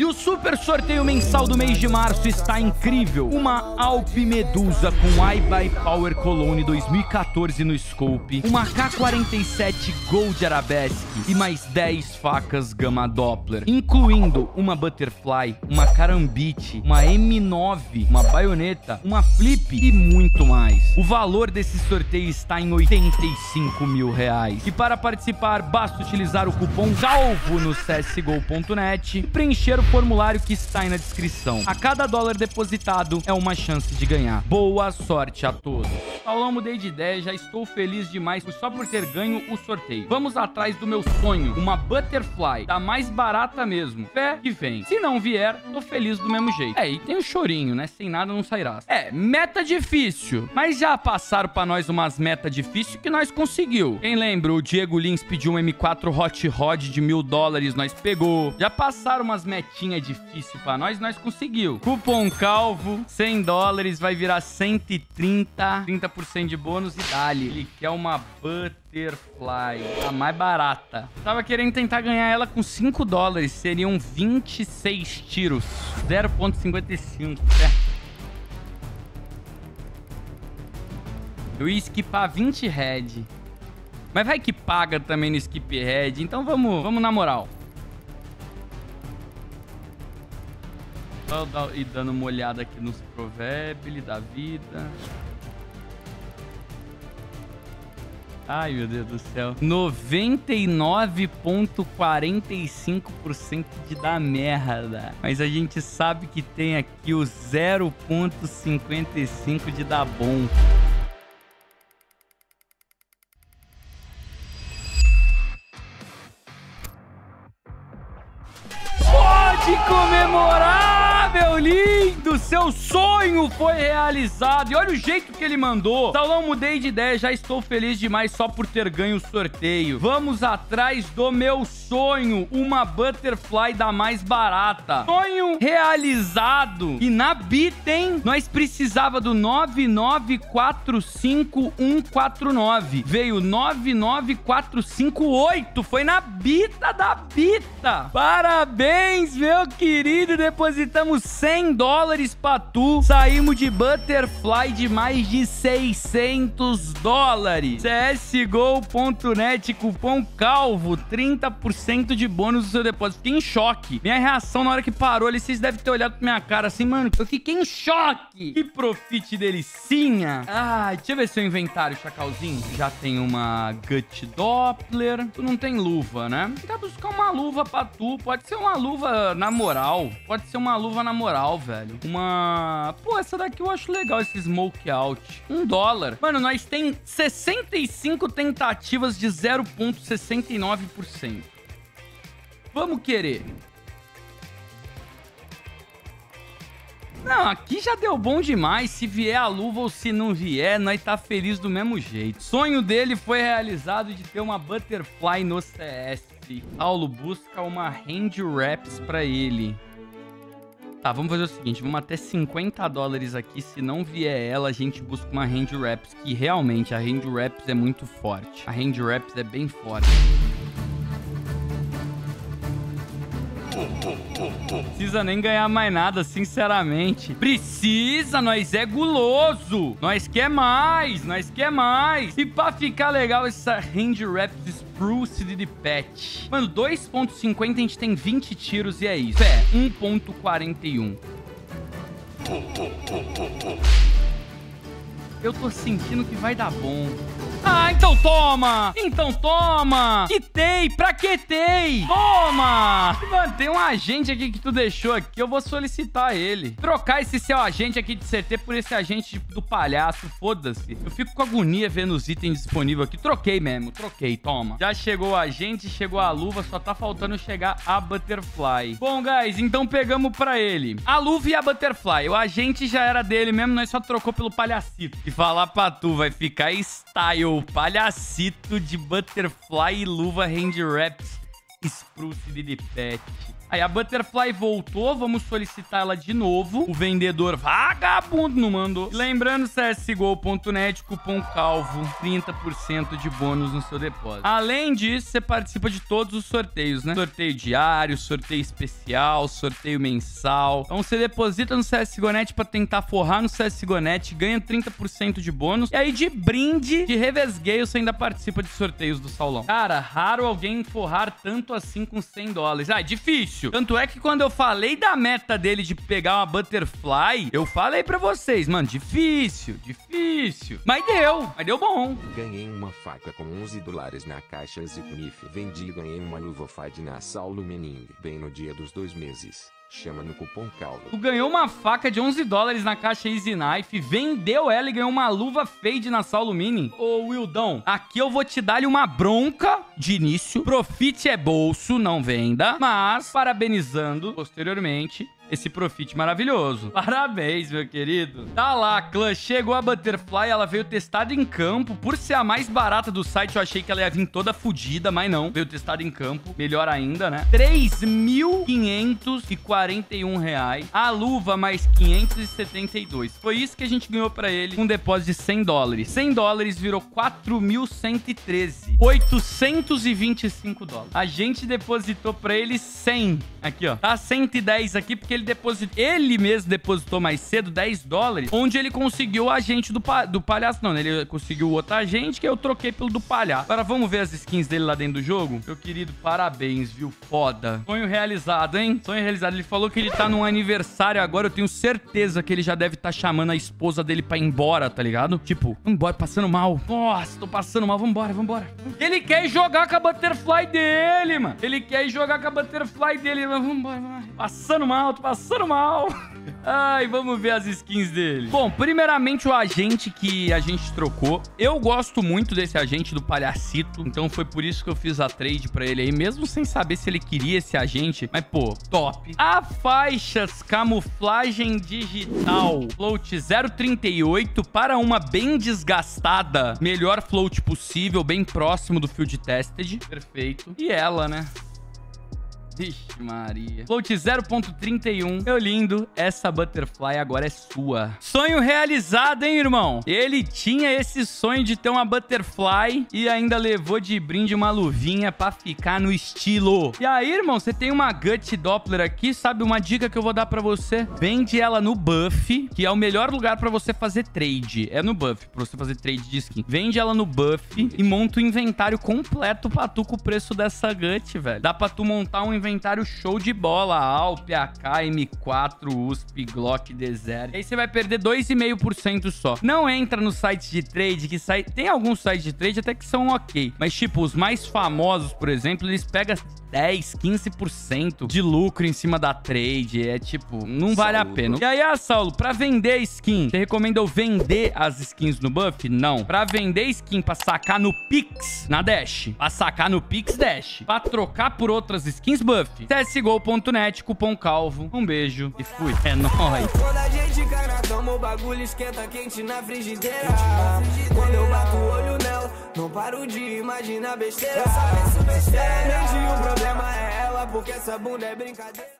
E o super sorteio mensal do mês de março está incrível. Uma Alp Medusa com iBuy Power Cologne 2014 no scope, uma K47 Gold Arabesque e mais 10 facas Gama Doppler, incluindo uma Butterfly, uma Karambit, uma M9, uma baioneta, uma Flip e muito mais. O valor desse sorteio está em 85 mil reais. E para participar, basta utilizar o cupom CALVO no csgo.net e preencher o formulário que está aí na descrição. A cada dólar depositado é uma chance de ganhar. Boa sorte a todos. Paulão, mudei de ideia, já estou feliz demais só por ter ganho o sorteio. Vamos atrás do meu sonho, uma Butterfly, da mais barata mesmo. Fé que vem. Se não vier, tô feliz do mesmo jeito. É, e tem o chorinho, né? Sem nada não sairá. É, meta difícil. Mas já passaram pra nós umas meta difícil que nós conseguiu. Quem lembra? O Diego Lins pediu um M4 Hot Rod de mil dólares, nós pegou. Já passaram umas metinhas difícil pra nós, nós conseguiu. Cupom calvo, 100 dólares, vai virar 130, 30% de bônus e dali. Ele quer uma Butterfly, a mais barata. Tava querendo tentar ganhar ela com 5 dólares, seriam 26 tiros, 0.55, certo? Eu ia esquipar 20 head. Mas vai que paga também no skip head, então vamos, vamos na moral. Só ir dando uma olhada aqui nos provérbios da vida. Ai, meu Deus do céu. 99,45% de dar merda. Mas a gente sabe que tem aqui o 0,55% de dar bom. Pode comemorar, meu lindo! Seu sonho foi realizado. E olha o jeito que ele mandou. Saulão, mudei de ideia. Já estou feliz demais só por ter ganho o sorteio. Vamos atrás do meu sonho. Uma Butterfly da mais barata. Sonho realizado. E na Bita, hein? Nós precisava do 9945149. Veio 99458. Foi na Bita da Bita. Parabéns, meu querido. Depositamos 100 dólares pra tu. Saímos de Butterfly de mais de 600 dólares. CSGO.net, cupom CALVO, 30% de bônus do seu depósito. Fiquei em choque. Minha reação na hora que parou ali, vocês devem ter olhado pra minha cara assim, mano, eu fiquei em choque. Que profit delicinha. Ah, deixa eu ver seu inventário, chacalzinho. Já tem uma Gut Doppler. Tu não tem luva, né? Dá buscar uma luva pra tu. Pode ser uma luva na moral. Pode ser uma luva na moral, velho. Uma... Pô, essa daqui eu acho legal, esse Smoke Out. Um dólar. Mano, nós tem 65 tentativas de 0,69%. Vamos querer. Não, aqui já deu bom demais. Se vier a luva ou se não vier, nós tá feliz do mesmo jeito. Sonho dele foi realizado de ter uma Butterfly no CS. Paulo busca uma Hand Wraps pra ele. Tá, vamos fazer o seguinte, vamos até 50 dólares aqui, se não vier ela, a gente busca uma Hand Wraps, que realmente a Hand Wraps é muito forte. A Hand Wraps é bem forte. Precisa nem ganhar mais nada, sinceramente. Precisa, nós é guloso. Nós quer mais, nós quer mais. E pra ficar legal, essa Hand Wraps Spruce de Pet. Mano, 2.50 a gente tem 20 tiros e é isso. É, 1.41. Eu tô sentindo que vai dar bom. Ah, então toma! Então toma! Quitei! Pra quitei! Toma! Mano, tem um agente aqui que tu deixou aqui, eu vou solicitar ele. Trocar esse seu agente aqui de CT por esse agente do palhaço, foda-se. Eu fico com agonia vendo os itens disponíveis aqui. Troquei mesmo, troquei, toma. Já chegou o agente, chegou a luva, só tá faltando chegar a Butterfly. Bom, guys, então pegamos pra ele a luva e a Butterfly. O agente já era dele mesmo, nós só trocou pelo palhacito. E falar pra tu, vai ficar style palhacito de butterfly e luva hand wraps spruce de pet. Aí a Butterfly voltou, vamos solicitar ela de novo. O vendedor vagabundo não mandou. Lembrando, csgo.net, cupom CALVO, 30% de bônus no seu depósito. Além disso, você participa de todos os sorteios, né? Sorteio diário, sorteio especial, sorteio mensal. Então você deposita no CSGO.net pra tentar forrar no CSGO.net, ganha 30% de bônus. E aí de brinde, de revesgueio, você ainda participa de sorteios do Saulão. Cara, raro alguém forrar tanto assim com 100 dólares. Ah, é difícil. Tanto é que quando eu falei da meta dele de pegar uma Butterfly, eu falei pra vocês, mano, difícil, difícil. Mas deu, mas deu bom. Ganhei uma faca com 11 dólares na caixa Zipnif. Vendi e ganhei uma luva Saulo Mening. Bem no dia dos dois meses. Chama no cupom CALVO. Tu ganhou uma faca de 11 dólares na caixa Easy Knife, vendeu ela e ganhou uma luva fade na Saulo Mini. Ô, Wildão, aqui eu vou te dar-lhe uma bronca de início. Profit é bolso, não venda. Mas, parabenizando posteriormente esse profit maravilhoso. Parabéns, meu querido. Tá lá, clã. Chegou a Butterfly, ela veio testada em campo. Por ser a mais barata do site, eu achei que ela ia vir toda fodida, mas não. Veio testada em campo. Melhor ainda, né? 3.541 reais. A luva mais 572. Foi isso que a gente ganhou pra ele um depósito de 100 dólares. 100 dólares virou 4.113. 825 dólares. A gente depositou pra ele 100. Aqui, ó. Tá 110 aqui porque ele depositou... Ele mesmo depositou mais cedo 10 dólares, onde ele conseguiu o agente do, pa... do palhaço. Não, né? Ele conseguiu outro agente que eu troquei pelo do palhaço. Agora vamos ver as skins dele lá dentro do jogo? Meu querido, parabéns, viu? Foda. Sonho realizado, hein? Sonho realizado. Ele falou que ele tá num aniversário agora. Eu tenho certeza que ele já deve estar tá chamando a esposa dele pra ir embora, tá ligado? Tipo, vambora, passando mal. Nossa, tô passando mal. Vambora, vambora. Ele quer jogar com a Butterfly dele, mano. Ele quer jogar com a Butterfly dele. Vambora, vambora. Passando mal, tô passando mal. Ai, vamos ver as skins dele. Bom, primeiramente o agente que a gente trocou. Eu gosto muito desse agente do Palhacito, então foi por isso que eu fiz a trade pra ele aí, mesmo sem saber se ele queria esse agente. Mas, pô, top. A faixas camuflagem digital float 038 para uma bem desgastada. Melhor float possível, bem próximo do field tested. Perfeito. E ela, né? Vixe Maria. Float 0.31. Meu lindo, essa Butterfly agora é sua. Sonho realizado, hein, irmão? Ele tinha esse sonho de ter uma Butterfly e ainda levou de brinde uma luvinha pra ficar no estilo. E aí, irmão, você tem uma Gut Doppler aqui, sabe uma dica que eu vou dar pra você? Vende ela no Buff, que é o melhor lugar pra você fazer trade. É no Buff, pra você fazer trade de skin. Vende ela no Buff e monta o inventário completo pra tu com o preço dessa Gut, velho. Dá pra tu montar um inventário inventário show de bola. Alp, AK, M4, USP, Glock, Desert. Aí você vai perder 2,5% só. Não entra no site de trade que sai... Tem alguns sites de trade até que são ok. Mas, tipo, os mais famosos, por exemplo, eles pegam 10, 15% de lucro em cima da trade. É tipo, não vale a pena. E aí, ah, Saulo, pra vender skin, você recomenda eu vender as skins no buff? Não. Pra vender skin pra sacar no Pix, na Dash. Pra sacar no Pix Dash. Pra trocar por outras skins, buff. csgo.net, cupom calvo. Um beijo e fui. É nóis. Quando a gente cai na cama, o bagulho esquenta quente na frigideira. Quando eu bato o olho nela, não paro de imaginar besteira. Sinceramente, o problema é ela, porque essa bunda é brincadeira.